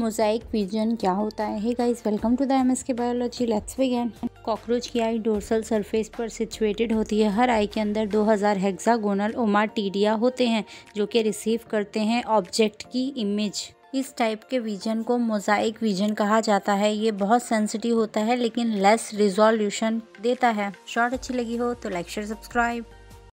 Mosaic vision क्या होता है? Hey guys welcome to the M S K biology let's begin cockroach की eye dorsal surface पर situated होती है। हर आई के अंदर 2000 हेक्सागोनल ओमाटीडिया होते हैं, जो कि रिसीव करते हैं ऑब्जेक्ट की इमेज इस टाइप के विजन को मोजाइक विजन कहा जाता है। ये बहुत सेंसिटिव होता है, लेकिन लेस रिजोल्यूशन देता है। शॉर्ट अच्छी लगी हो तो लाइक शेयर सब्सक्राइब